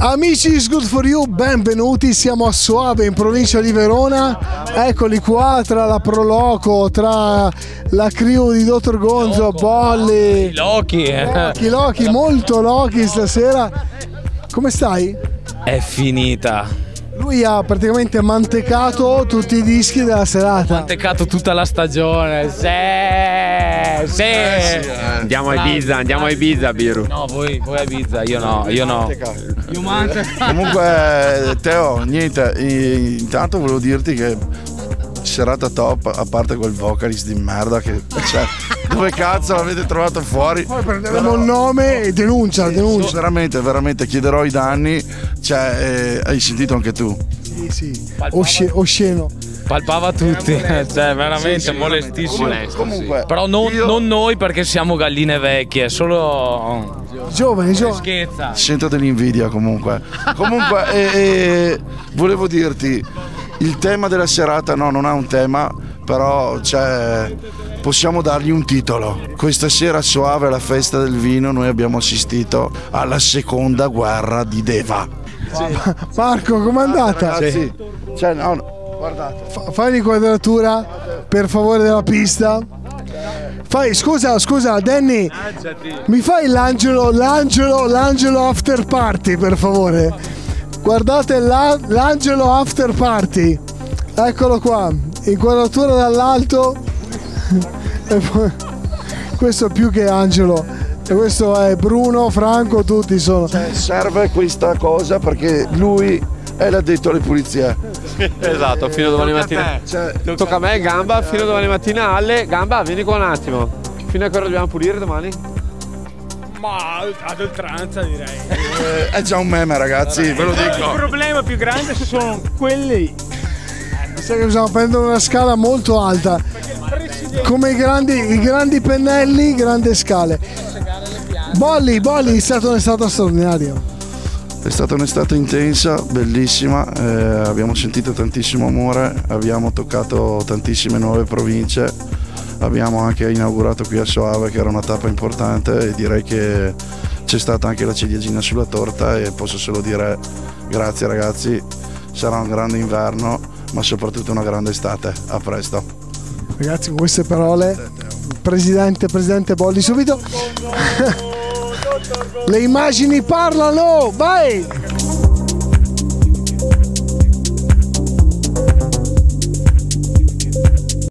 Amici di Good For You, benvenuti, siamo a Soave in provincia di Verona, eccoli qua tra la Proloco, tra la crew di Dottor Gonzo, Bolli, Loki, eh. Loki, Loki, molto Loki stasera. Come stai? È finita. Lui ha praticamente mantecato tutti i dischi della serata. Mantecato tutta la stagione. Sì, sì. Andiamo a Ibiza, andiamo a Ibiza, Biru. No, voi, voi a Ibiza, io no, io no. Io Comunque, Teo, niente, intanto volevo dirti che serata top, a parte quel vocalist di merda che cioè, dove cazzo l'avete trovato fuori? Poi prenderemo il nome e denuncia, denuncia. Veramente, veramente chiederò i danni, cioè, eh, hai sentito anche tu. Sì, sì. Osce- osceno. Palpava tutti, cioè veramente molestissimo. Comunque, Però non, io non noi perché siamo galline vecchie, solo Giovane, giovane. scherza. sento dell'invidia comunque. Comunque, eh, eh, volevo dirti, il tema della serata no, non ha un tema, però cioè, possiamo dargli un titolo. Questa sera soave alla festa del vino noi abbiamo assistito alla seconda guerra di Deva. Marco, com'è andata? Ragazzi, cioè, no, no, guardate. Fa- Fai l'inquadratura per favore della pista. Fai, scusa, scusa, Danny, mi fai l'angelo, l'angelo, l'angelo after party per favore. Guardate la- l'angelo after party. Eccolo qua, inquadratura dall'alto. E poi- questo è più che angelo. E questo è Bruno, Franco, tutti sono. Serve questa cosa perché lui è l'addetto alle pulizie. Esatto, fino a domani mattina. Cioè, Tocca a me, gamba, fino a domani mattina. Alle, gamba, vieni qua un attimo. Fino a che ora dobbiamo pulire domani? Ma ad oltranza direi. eh, è già un meme ragazzi, ve lo dico. Il problema più grande sono quelli. Mi sa che bisogna prendere una scala molto alta. Come i grandi, i grandi pennelli, grandi scale. Bolli, Bolli, è stata un'estate straordinaria. È stata un'estate intensa, bellissima, eh, abbiamo sentito tantissimo amore, abbiamo toccato tantissime nuove province, abbiamo anche inaugurato qui a Soave che era una tappa importante e direi che c'è stata anche la ciliegina sulla torta e posso solo dire grazie ragazzi, sarà un grande inverno ma soprattutto una grande estate, a presto. Ragazzi, con queste parole, presidente, presidente Bolli, subito. Le immagini parlano, vai!